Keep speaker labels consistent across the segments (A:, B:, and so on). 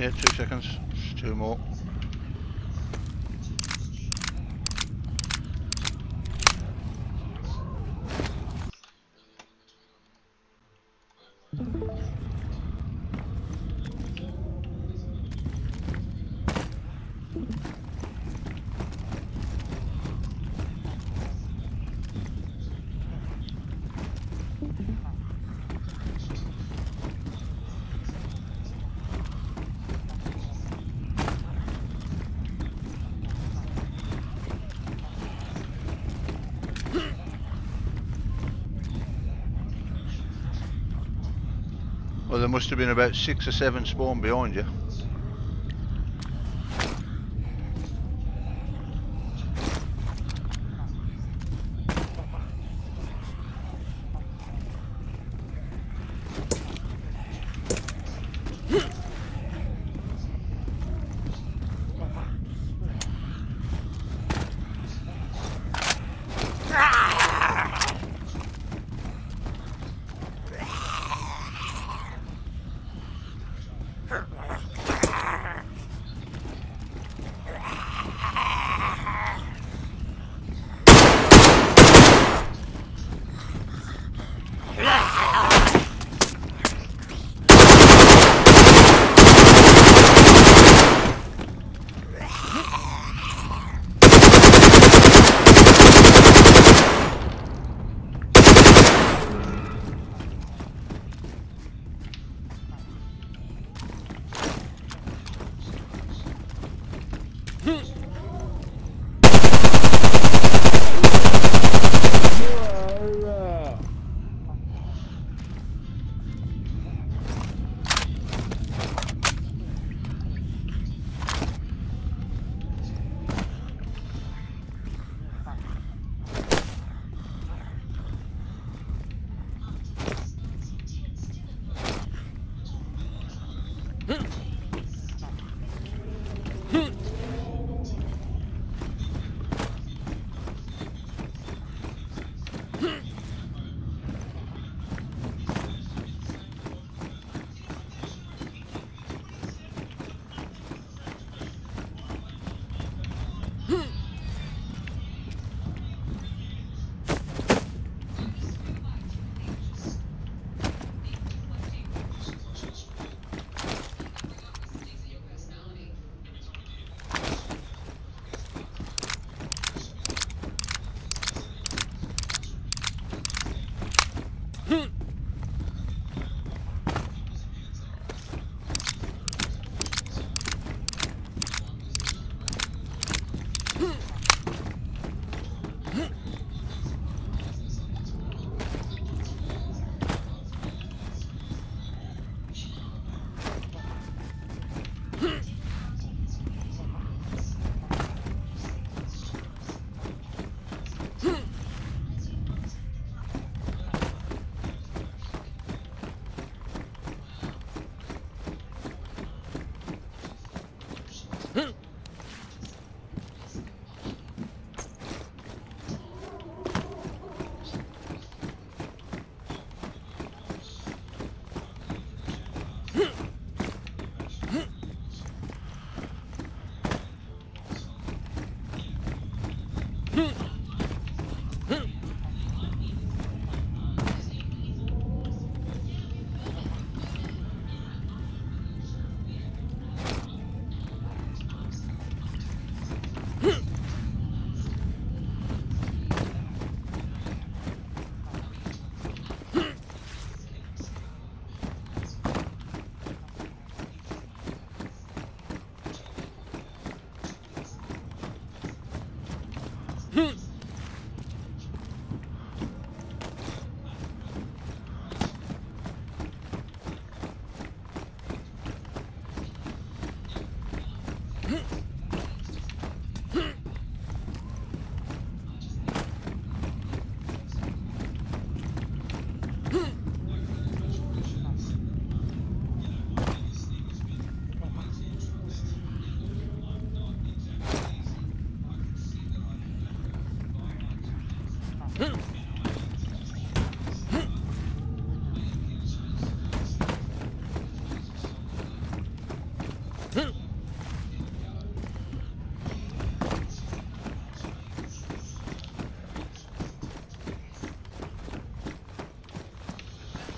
A: here, two seconds. Two more. There must have been about six or seven spawn behind you.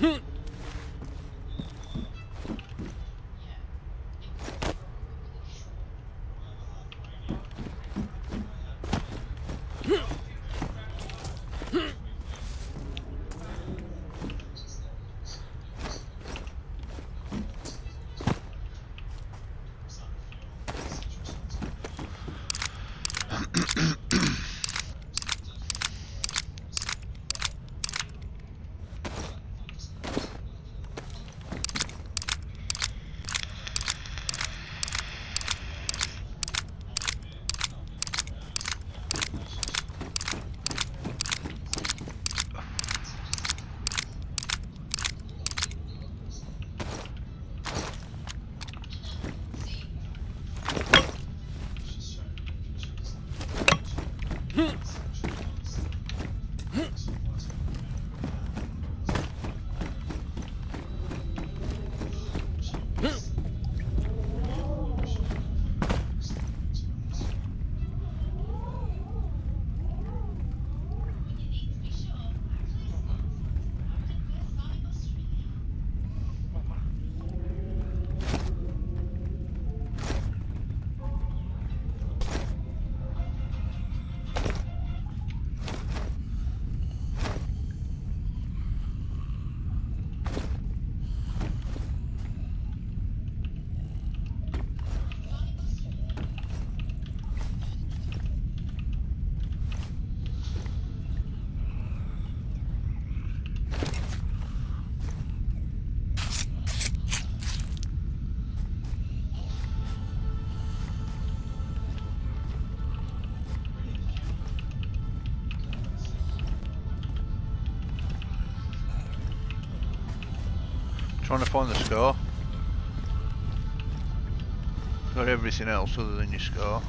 A: Hmm.
B: Trying to find the score. Got everything else other than your score.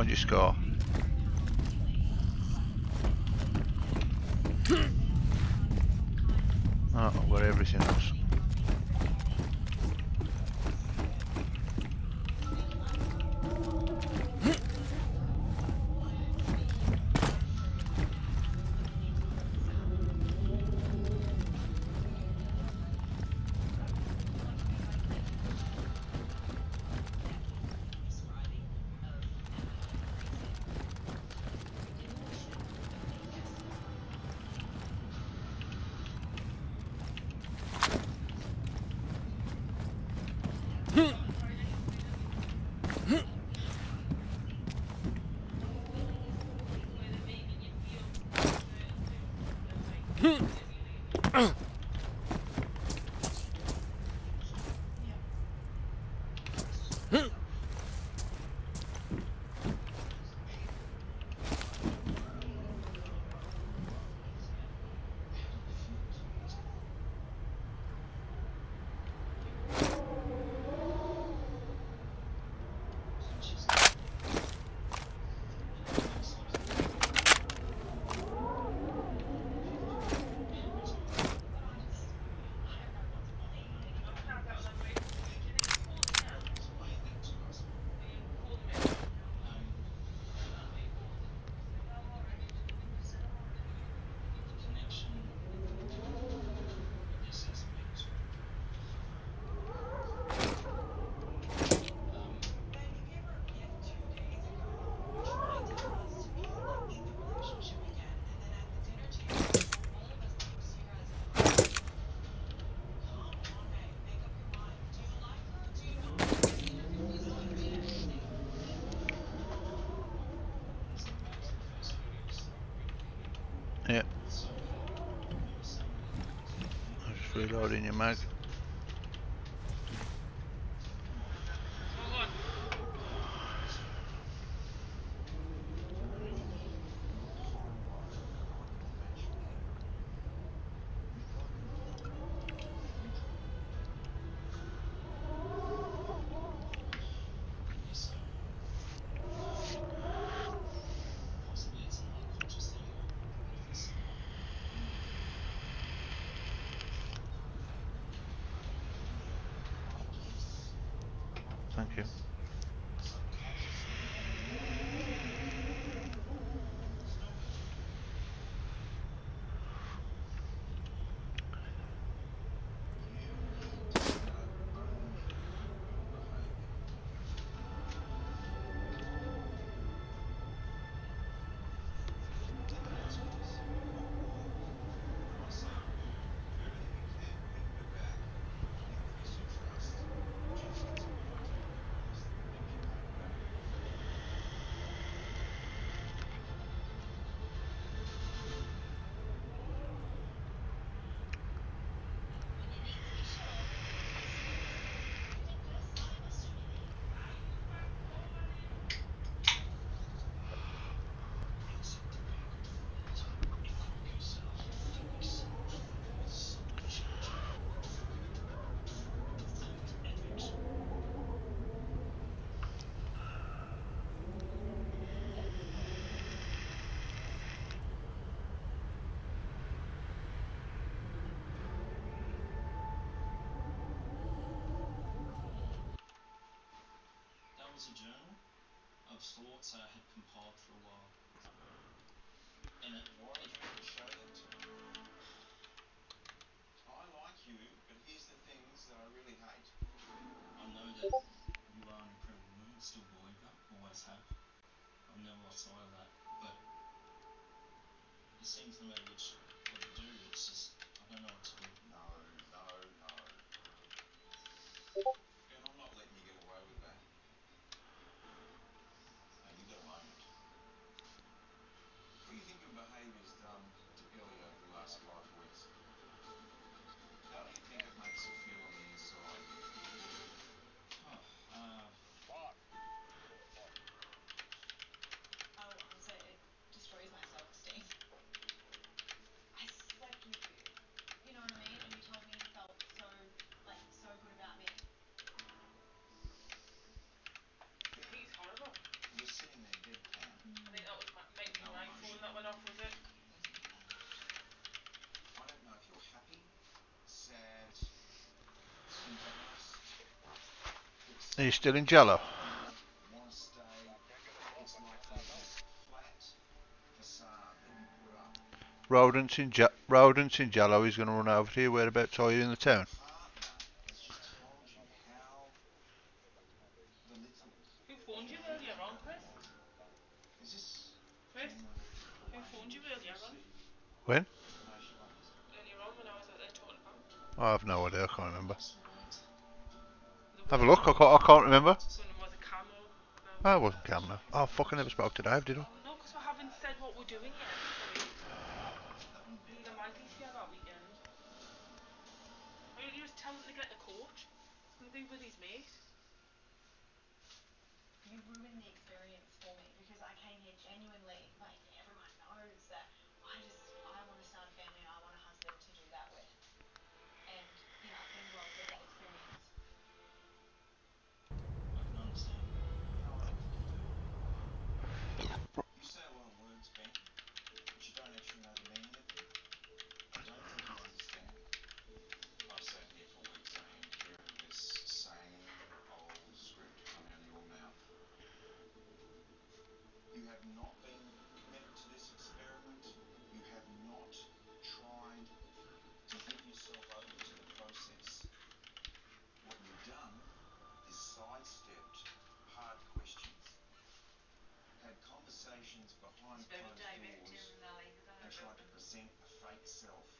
B: Can't find your scar. Ugh! I'm your mag.
A: Thank you.
C: Was a journal of thoughts I had compiled for a while. And it,
D: you ever show to me? I like you, but here's the things that I really hate.
C: I know that you are an incredible woman, still believe that, always have. I've never lost sight of that. But it seems no matter which what you do, it's just I don't know what to do.
D: No, no, no.
A: Are you still in Jello?
D: want to stay. It's like there's this flat facade that you put up.
A: Rodents in ja- rodents in Jello. He's going to run over to you. Whereabouts are you in the town?
D: Partner has just told you how belittled.
E: Who phoned you earlier on, Chris?
D: Is this
E: Chris?
D: generally the
E: Who
D: way
E: phoned you
D: you
E: earlier on?
D: receive
A: When?
D: information like this?
E: Earlier on when I was out there talking about
A: I have no idea. I can't remember. Have a look. I can't, I can't remember.
E: Someone was a camo. No,
A: Oh, it wasn't Cam now. Oh, fuck, I never spoke to Dave, did I?
E: no, because we haven't said what we're doing yet. The Maggie's here that weekend. Why don't you just tell him to get the coach? Be with his mate. itself.